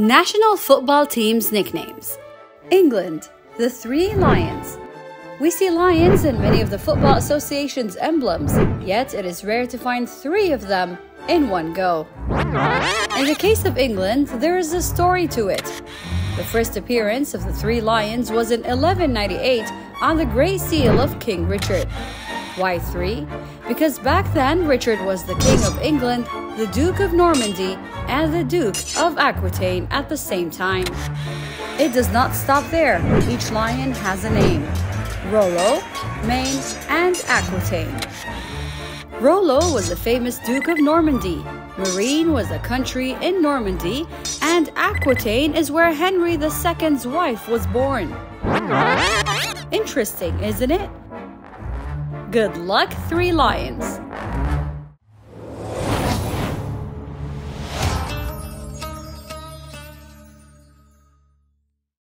National football teams nicknames England, the Three Lions. We see lions in many of the Football Association's emblems, yet it is rare to find three of them in one go. In the case of England, there is a story to it. The first appearance of the Three Lions was in 1198 on the Great Seal of King Richard. Why three? Because back then Richard was the King of England, the Duke of Normandy, and the Duke of Aquitaine at the same time. It does not stop there. Each lion has a name. Rollo, Maine, and Aquitaine. Rollo was the famous Duke of Normandy. Marine was a country in Normandy, and Aquitaine is where Henry II's wife was born. Interesting, isn't it? Good luck, Three Lions!